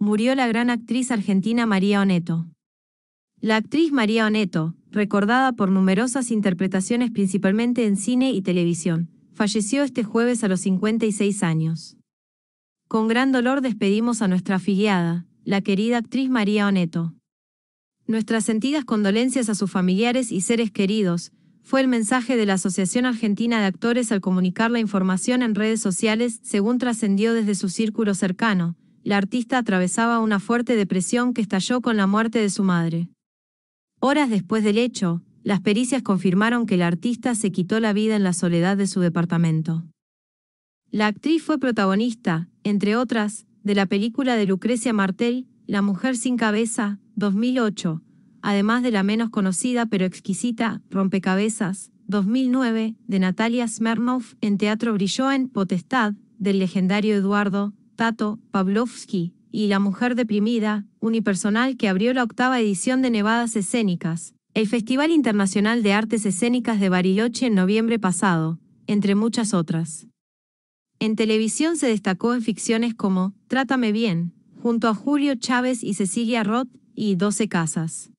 murió la gran actriz argentina María Oneto. La actriz María Oneto, recordada por numerosas interpretaciones principalmente en cine y televisión, falleció este jueves a los 56 años. Con gran dolor despedimos a nuestra afiliada, la querida actriz María Oneto. Nuestras sentidas condolencias a sus familiares y seres queridos, fue el mensaje de la Asociación Argentina de Actores al comunicar la información en redes sociales según trascendió desde su círculo cercano. La artista atravesaba una fuerte depresión que estalló con la muerte de su madre. Horas después del hecho, las pericias confirmaron que la artista se quitó la vida en la soledad de su departamento. La actriz fue protagonista, entre otras, de la película de Lucrecia Martel, La mujer sin cabeza, 2008, además de la menos conocida pero exquisita, Rompecabezas, 2009, de Natalia Smirnov, en teatro brilló en Potestad, del legendario Eduardo, Tato, Pavlovsky, y La mujer deprimida, unipersonal que abrió la octava edición de Nevadas Escénicas, el Festival Internacional de Artes Escénicas de Bariloche en noviembre pasado, entre muchas otras. En televisión se destacó en ficciones como Trátame bien, junto a Julio Chávez y Cecilia Roth, y Doce Casas.